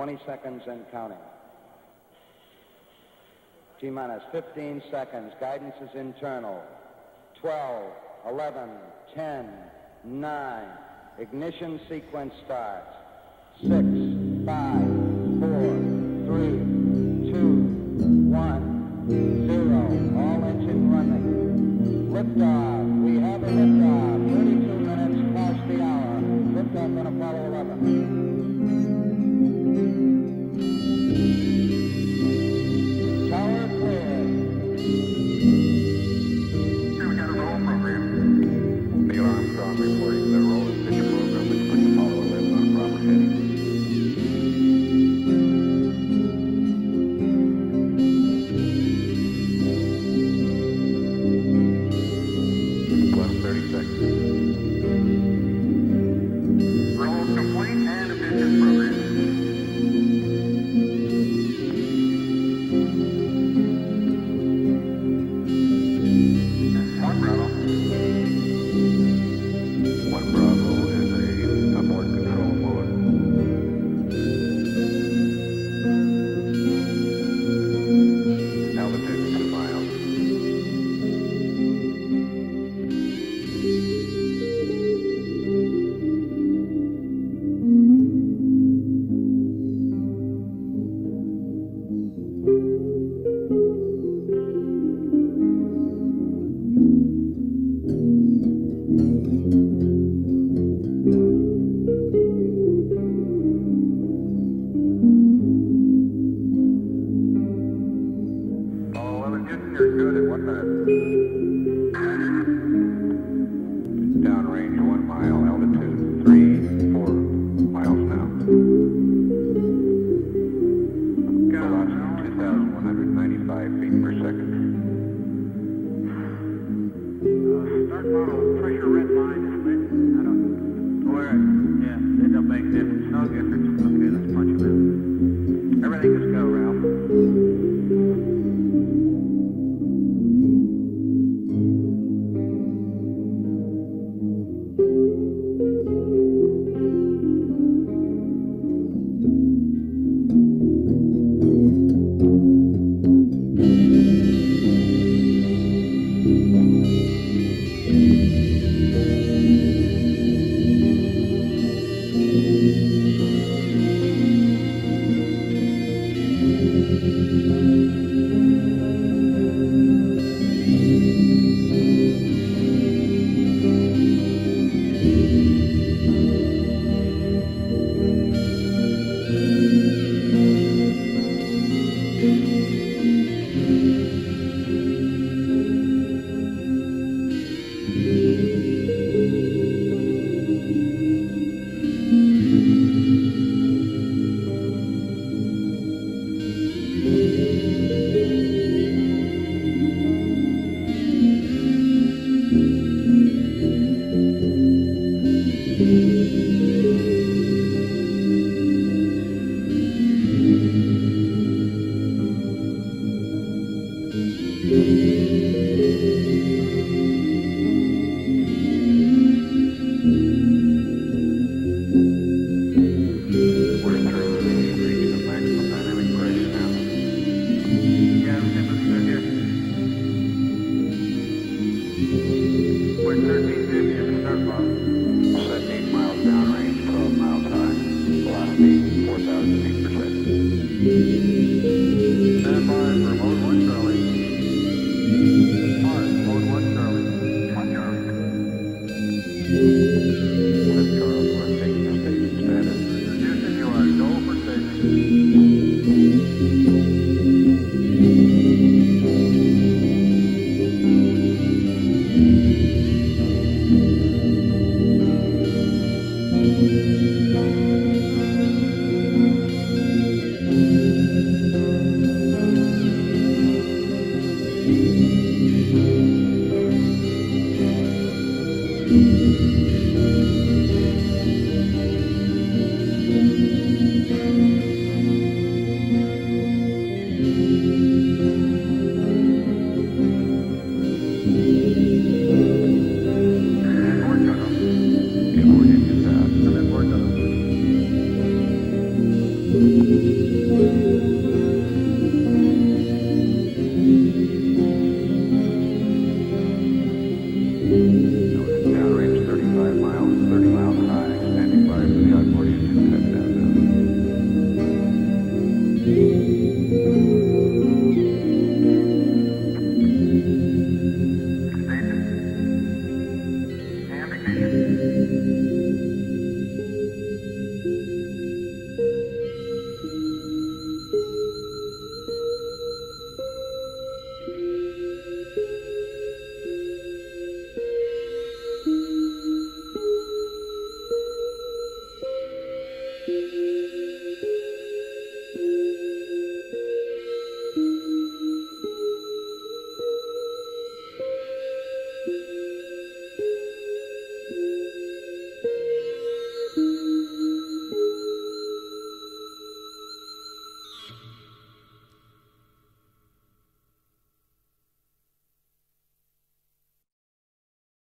20 seconds and counting. T minus 15 seconds. Guidance is internal. 12, 11, 10, 9. Ignition sequence starts. 6, 5, 4, 3, 2, 1, 0. All engine running. Liftoff. We have a liftoff. 32 minutes past the hour. Liftoff on Apollo 11. Downrange one mile, altitude three, four miles now. Velocity 2,195 feet per second. Start model pressure red line is lit. I don't. Where? Yeah, it don't make a difference. No difference.